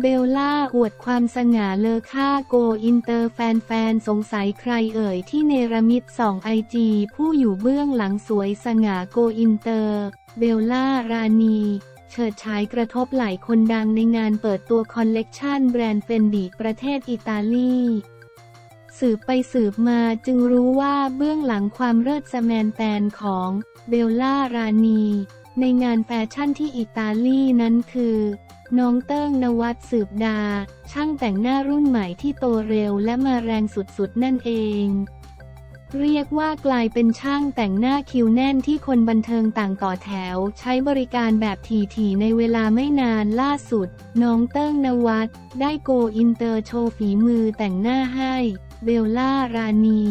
เบลล่าอวดความสง่าเลอค่า go inter แฟนๆ สงสัยใครเอ่ยที่เนรมิตส่อง IG ผู้อยู่เบื้องหลังสวยสง่า go inter เบลล่ารานีเฉิดฉายกระทบหลายคนดังในงานเปิดตัวคอลเลกชันแบรนด์ Fendi ประเทศอิตาลี สืบไปสืบมาจึงรู้ว่าเบื้องหลังความเลิศสแมนแตนของเบลล่ารานี ในงานแฟชั่นที่อิตาลีนั้นคือ น้องเติ้งนวัดสืบดา ช่างแต่งหน้ารุ่นใหม่ที่โตเร็วและมาแรงสุดๆ นั่นเองเรียกว่ากลายเป็นช่างแต่งหน้าคิวแน่นที่คนบันเทิงต่างต่อแถว ใช้บริการแบบถี่ๆในเวลาไม่นานล่าสุด น้องเติ้งนวัดได้ go inter โชว์ฝีมือแต่งหน้าให้ เบลล่า รานี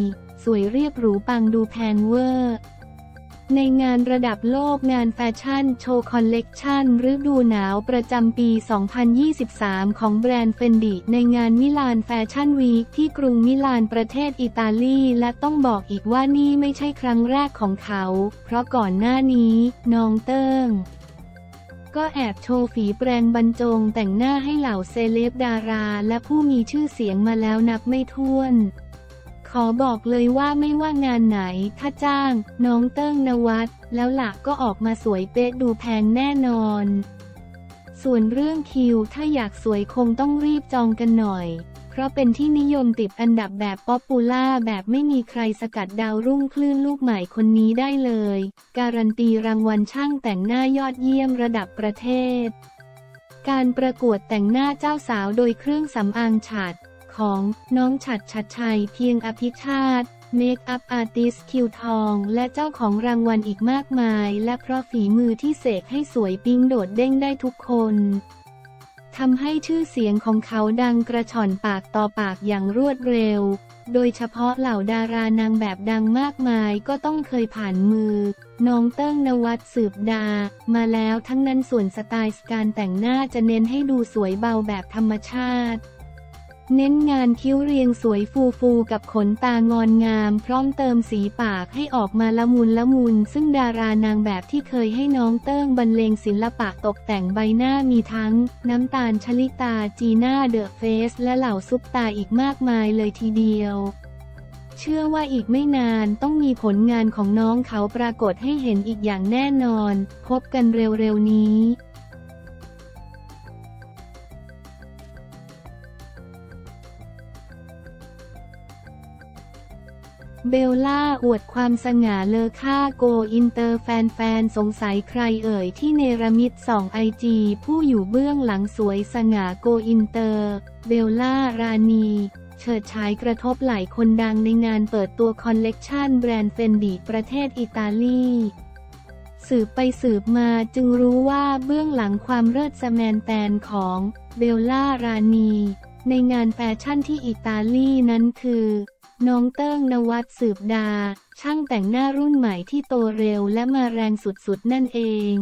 สวยเรียบหรูปังดูแพงเวอร์ ในงานระดับโลกงานแฟชั่นโชว์คอลเลกชันฤดูหนาวประจำปี 2023 ของแบรนด์ Fendi ในงาน Milan Fashion Week ที่กรุงมิลานประเทศอิตาลี และต้องบอกอีกว่านี่ไม่ใช่ครั้งแรกของเขา เพราะก่อนหน้านี้น้องเติ้ง ก็แอบโชว์ฝีแปรงบรรจงแต่งหน้าให้เหล่าเซเลบดาราและผู้มีชื่อเสียงมาแล้วนับไม่ถ้วน ขอบอกเลยว่าไม่ว่างานไหน ถ้าจ้าง น้องเติ้งนวัดแล้วล่ะก็ออกมาสวยเป๊ะดูแพงแน่นอน ส่วนเรื่องคิวถ้าอยากสวยคงต้องรีบจองกันหน่อย เพราะเป็นที่นิยมติดอันดับแบบ popular แบบไม่มีใครสกัดดาวรุ่งคลื่นลูกใหม่คนนี้ได้เลย การันตีรางวัลช่างแต่งหน้ายอดเยี่ยมระดับประเทศ การประกวดแต่งหน้าเจ้าสาวโดยเครื่องสำอางฉัดของน้องฉัดชัดชัยเพียงอภิชาติ makeup artist คิวทอง และเจ้าของรางวัลอีกมากมาย และเพราะฝีมือที่เสกให้สวยปิ๊งโดดเด้งได้ทุกคนทำให้ชื่อเสียงของเขาดังกระฉ่อนปากต่อปากอย่างรวดเร็ว โดยเฉพาะเหล่าดารานางแบบดังมากมายก็ต้องเคยผ่านมือ น้องเติ้งนวัดสืบดา มาแล้วทั้งนั้นส่วนสไตล์การแต่งหน้าจะเน้นให้ดูสวยเบาแบบธรรมชาติ เน้นงานคิ้วเรียงสวยฟูฟูกับขนตางอนงาม พร้อมเติมสีปากให้ออกมาละมุนละมุน ซึ่งดารานางแบบที่เคยให้น้องเติ้งบรรเลงศิลปะตกแต่งใบหน้ามีทั้ง น้ำตาลชลิตาจีน่าเดอะเฟสและเหล่าซุปตาอีกมากมายเลยทีเดียวเชื่อว่าอีกไม่นานต้องมีผลงานของน้องเขาปรากฏให้เห็นอีกอย่างแน่นอน พบกันเร็วๆนี้ เบลล่าอวดความสง่าเลอค่า go inter แฟนๆ สงสัยใครเอ่ยที่เนรมิตส่อง IG ผู้อยู่เบื้องหลังสวยสง่า go inter เบลล่ารานีเฉิดฉายกระทบหลายคนดังในงานเปิดตัวคอลเลกชันแบรนด์ Fendi ประเทศอิตาลีสืบไปสืบมาจึงรู้ว่าเบื้องหลังความเลิศสแมนแตนของเบลล่ารานีในงานแฟชั่นที่อิตาลีนั้นคือ น้องเติ้งนวัดสืบดา ช่างแต่งหน้ารุ่นใหม่ที่โตเร็วและมาแรงสุดๆ นั่นเอง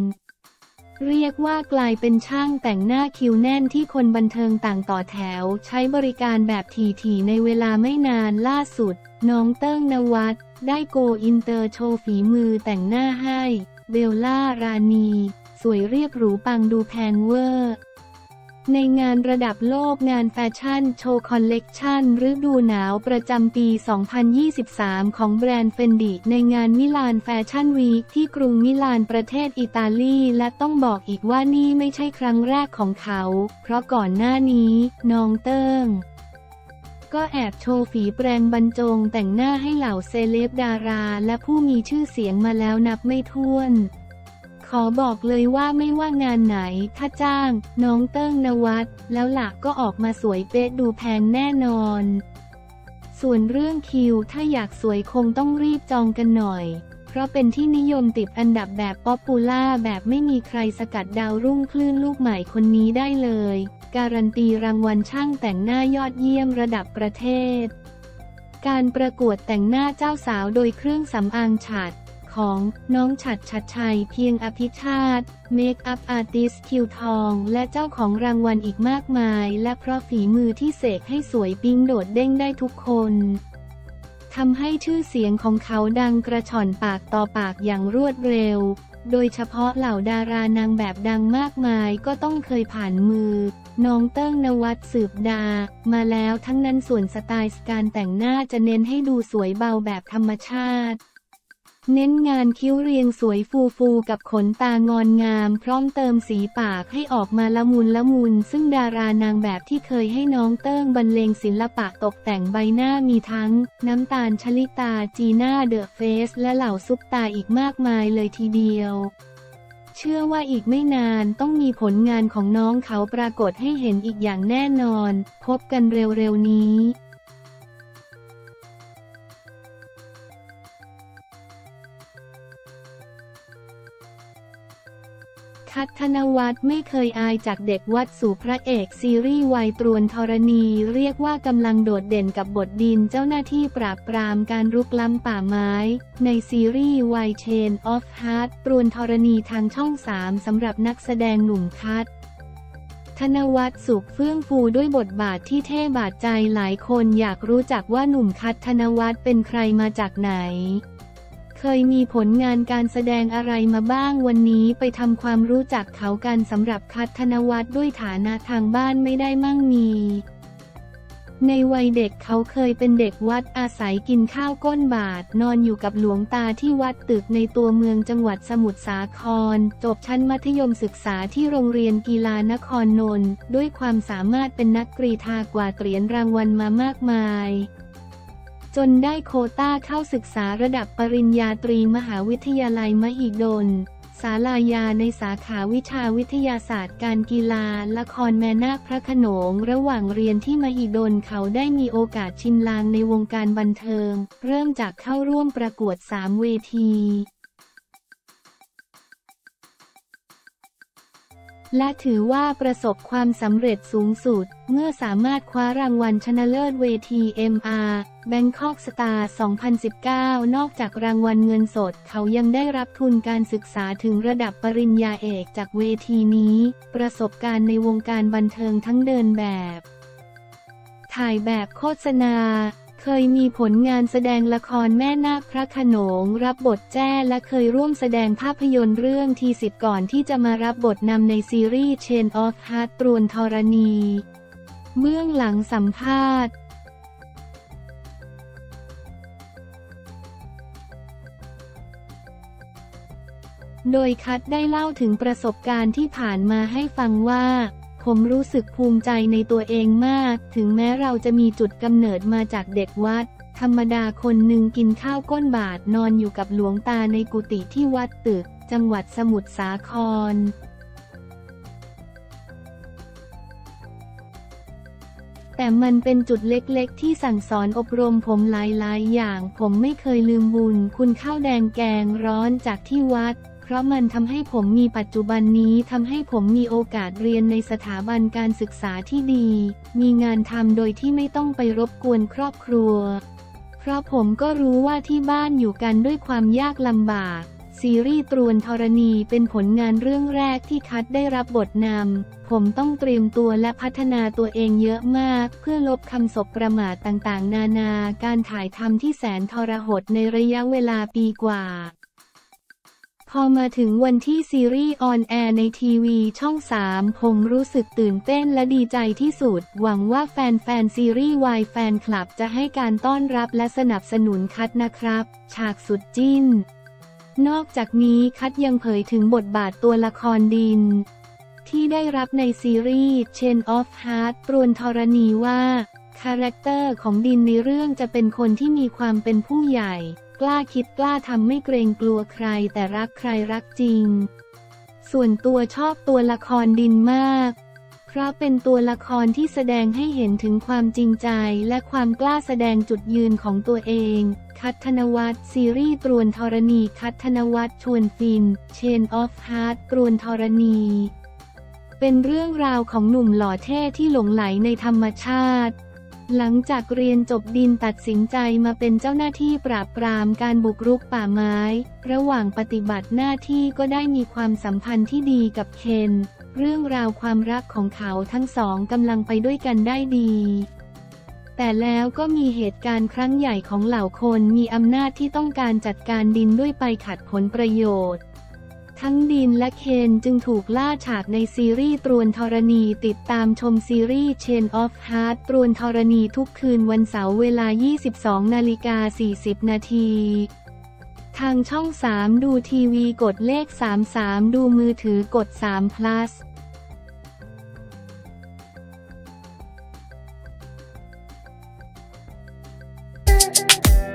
เรียกว่ากลายเป็นช่างแต่งหน้าคิวแน่นที่คนบันเทิงต่างต่อแถว ใช้บริการแบบถี่ๆในเวลาไม่นานล่าสุด น้องเติ้งนวัดได้ go inter โชว์ฝีมือแต่งหน้าให้ เบลล่ารานีสวยเรียบหรูปังดูแพงเวอร์ ในงานระดับโลกงานแฟชั่นโชว์คอลเลกชันฤดูหนาวประจำปี 2023 ของแบรนด์ Fendi ในงาน Milan Fashion Week ที่กรุงมิลานประเทศอิตาลี และต้องบอกอีกว่านี่ไม่ใช่ครั้งแรกของเขา เพราะก่อนหน้านี้น้องเติ้งก็แอบโชว์ฝีแปรงบรรจงแต่งหน้าให้เหล่าเซเลบดารา และผู้มีชื่อเสียงมาแล้วนับไม่ถ้วน ขอบอกเลยว่าไม่ว่างานไหน ถ้าจ้าง น้องเติ้งนวัดแล้วล่ะก็ออกมาสวยเป๊ะดูแพงแน่นอน ส่วนเรื่องคิวถ้าอยากสวยคงต้องรีบจองกันหน่อย เพราะเป็นที่นิยมติดอันดับแบบ popular แบบไม่มีใครสกัดดาวรุ่งคลื่นลูกใหม่คนนี้ได้เลย การันตีรางวัลช่างแต่งหน้ายอดเยี่ยมระดับประเทศ การประกวดแต่งหน้าเจ้าสาวโดยเครื่องสำอางฉัด ของน้องฉัดชัดชัยเพียงอภิชาติ makeup artist คิวทอง และเจ้าของรางวัลอีกมากมาย และเพราะฝีมือที่เสกให้สวยปิ๊งโดดเด้งได้ทุกคนทำให้ชื่อเสียงของเขาดังกระฉ่อนปากต่อปากอย่างรวดเร็ว โดยเฉพาะเหล่าดารานางแบบดังมากมายก็ต้องเคยผ่านมือ น้องเติ้งนวัดสืบดา มาแล้วทั้งนั้นส่วนสไตล์การแต่งหน้าจะเน้นให้ดูสวยเบาแบบธรรมชาติ เน้นงานคิ้วเรียงสวยฟูฟูๆกับขนตางอนงาม พร้อมเติมสีปากให้ออกมาละมุนละมุน ซึ่งดารานางแบบที่เคยให้น้องเติ้งบรรเลงศิลปะตกแต่งใบหน้ามีทั้ง น้ำตาลชลิตาจีน่าเดอะเฟสและเหล่าซุปตาอีกมากมายเลยทีเดียว เชื่อว่าอีกไม่นานต้องมีผลงานของน้องเขาปรากฏให้เห็นอีกอย่างแน่นอน พบกันเร็วๆนี้ คัทธนวัฒน์ไม่เคยอายจากเด็กวัดสู่พระเอกซีรีส์วัยตรวนธรณี เรียกว่ากำลังโดดเด่นกับบทดินเจ้าหน้าที่ปราบปรามการรุกล้ำป่าไม้ ในซีรีส์วัยเชนออฟฮาร์ตตรวนธรณีทางช่อง3สำหรับนักแสดงหนุ่มคัทธนวัฒน์สุขเฟื่องฟูด้วยบทบาทที่เท่บาดใจหลายคนอยากรู้จักว่าหนุ่มคัทธนวัฒน์เป็นใครมาจากไหน เคยมีผลงานการแสดงอะไรมาบ้างวันนี้ไปทำความรู้จักเขากันสำหรับคัทธนวัฒน์ด้วยฐานะทางบ้านไม่ได้มั่งมีในวัยเด็กเขาเคยเป็นเด็กวัดอาศัยกินข้าวก้นบาท นอนอยู่กับหลวงตาที่วัดตึกในตัวเมืองจังหวัดสมุทรสาคร จบชั้นมัธยมศึกษาที่โรงเรียนกีฬานครนนท์ด้วยความสามารถเป็นนักกรีธากวาดเหรียญรางวัลมามากมาย จนได้โคต้าเข้าศึกษาระดับปริญญาตรีมหาวิทยาลัยมหิดล ศาลายาในสาขาวิชาวิทยาศาสตร์การกีฬา ละครแม่นาคพระขนง ระหว่างเรียนที่มหิดลเขาได้มีโอกาสชิมลางในวงการบันเทิง เริ่มจากเข้าร่วมประกวดสามเวที และถือว่าประสบความสำเร็จสูงสุด เมื่อสามารถคว้ารางวัลชนะเลิศเวที MR Bangkok Star 2019 นอกจากรางวัลเงินสด เขายังได้รับทุนการศึกษาถึงระดับปริญญาเอกจากเวทีนี้ ประสบการณ์ในวงการบันเทิงทั้งเดินแบบ ถ่ายแบบโฆษณา เคยมีผลงานแสดงละครแม่นาคพระขนง รับบทแจ้และเคยร่วมแสดงภาพยนตร์เรื่องทีสิทธิ์ก่อนที่จะมารับบทนำในซีรีส์ Chain of Heart ตรวนธรณี เบื้องหลังสัมภาษณ์โดยคัดได้เล่าถึงประสบการณ์ที่ผ่านมาให้ฟังว่า ผมรู้สึกภูมิใจในตัวเองมาก ถึงแม้เราจะมีจุดกำเนิดมาจากเด็กวัด ธรรมดาคนหนึ่งกินข้าวก้นบาทนอนอยู่กับหลวงตาในกุฏิที่วัดตึก จังหวัดสมุทรสาครแต่มันเป็นจุดเล็กๆ ที่สั่งสอนอบรมผมหลายๆ อย่าง ผมไม่เคยลืมบุญ คุณข้าวแดงแกงร้อนจากที่วัด เพราะมันทำให้ผมมีปัจจุบันนี้ทำให้ผมมีโอกาสเรียนในสถาบันการศึกษาที่ดี มีงานทำโดยที่ไม่ต้องไปรบกวนครอบครัว เพราะผมก็รู้ว่าที่บ้านอยู่กันด้วยความยากลำบาก ซีรีส์ตรวนธรณีเป็นผลงานเรื่องแรกที่คัดได้รับบทนำ ผมต้องเตรียมตัวและพัฒนาตัวเองเยอะมาก เพื่อลบคำศบประมาทต่างๆ นานา การถ่ายทำที่แสนทรหดในระยะเวลาปีกว่า พอมาถึงวันที่ซีรีส์ออนแอร์ในทีวีช่อง 3 ผมรู้สึกตื่นเต้นและดีใจที่สุด หวังว่าแฟนๆซีรีส์วายแฟนคลับจะให้การต้อนรับและสนับสนุนคัดนะครับ ฉากสุดจิ้น นอกจากนี้คัดยังเผยถึงบทบาทตัวละครดิน ที่ได้รับในซีรีส์ Chain of Heart ตรวนธรณีว่า character ของดินในเรื่องจะเป็นคนที่มีความเป็นผู้ใหญ่ กล้าคิดกล้าทำไม่เกรงกลัวใครแต่รักใครรักจริง ส่วนตัวชอบตัวละครดินมาก เพราะเป็นตัวละครที่แสดงให้เห็นถึงความจริงใจและความกล้าแสดงจุดยืนของตัวเอง คัทธนวัฒน์ซีรีส์ตรวนธรณี คัทธนวัฒน์ชวนฟิน Chain of Heart ตรวนธรณีเป็นเรื่องราวของหนุ่มหล่อเท่ที่หลงไหลในธรรมชาติ หลังจากเรียนจบดินตัดสินใจมาเป็นเจ้าหน้าที่ปราบปรามการบุกรุกป่าไม้ ระหว่างปฏิบัติหน้าที่ก็ได้มีความสัมพันธ์ที่ดีกับเคน เรื่องราวความรักของเขาทั้งสองกำลังไปด้วยกันได้ดี แต่แล้วก็มีเหตุการณ์ครั้งใหญ่ของเหล่าคนมีอำนาจที่ต้องการจัดการดินด้วยไปขัดผลประโยชน์ ทั้งดินและเคนจึงถูกล่าฉากในซีรีส์ตรวนธรณีติดตามชมซีรีส์ Chain of Heart ตรวนธรณีทุกคืนวันเสาร์เวลา 22นาฬิกา40 นาทีทางช่อง 3 ดูทีวีกดเลข 33 ดูมือถือกด3 plus Thank.